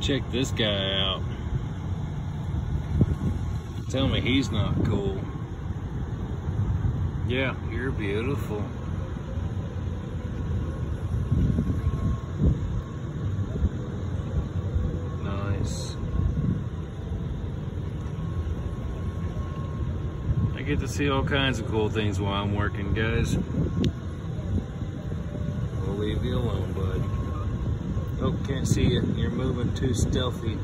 Check this guy out. Tell me he's not cool. Yeah, you're beautiful. Nice. I get to see all kinds of cool things while I'm working, guys. We'll leave you alone, bud. Oh, can't see you. You're moving too stealthy.